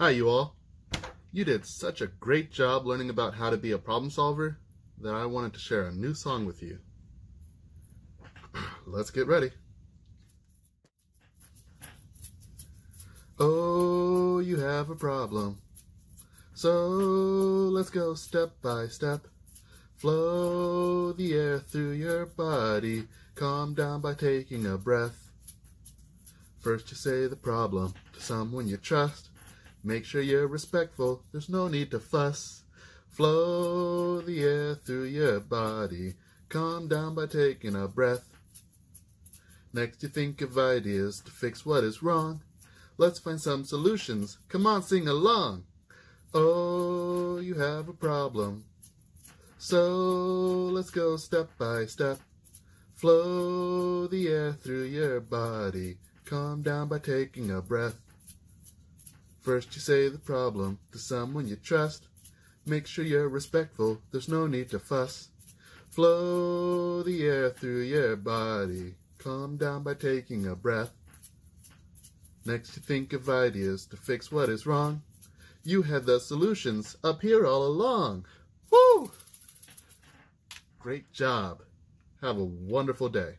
Hi, you all. You did such a great job learning about how to be a problem solver that I wanted to share a new song with you. Let's get ready. Oh, you have a problem. So let's go step by step. Flow the air through your body. Calm down by taking a breath. First you say the problem to someone you trust. Make sure you're respectful, there's no need to fuss. Flow the air through your body. Calm down by taking a breath. Next you think of ideas to fix what is wrong. Let's find some solutions. Come on, sing along. Oh, you have a problem. So let's go step by step. Flow the air through your body. Calm down by taking a breath. First you say the problem to someone you trust. Make sure you're respectful, there's no need to fuss. Flow the air through your body. Calm down by taking a breath. Next you think of ideas to fix what is wrong. You had the solutions up here all along. Woo! Great job. Have a wonderful day.